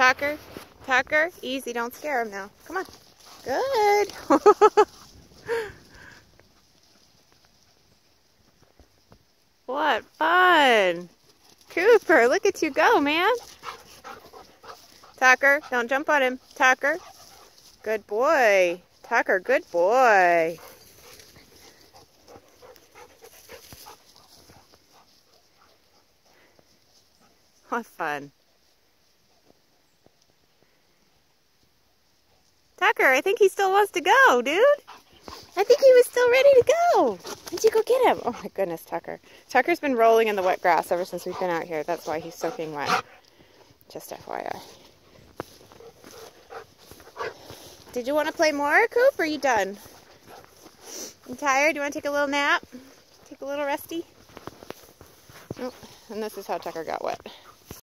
Tucker, Tucker, easy, don't scare him now. Come on. Good. what fun. Cooper, look at you go, man. Tucker, don't jump on him. Tucker. Good boy. Tucker, good boy. What fun. Tucker, I think he still wants to go, dude. I think he was still ready to go. Did you go get him? Oh my goodness, Tucker. Tucker's been rolling in the wet grass ever since we've been out here. That's why he's soaking wet. Just FYI. Did you want to play more, Coop, are you done? You tired? Do you want to take a little nap? Take a little resty? Oh, and this is how Tucker got wet.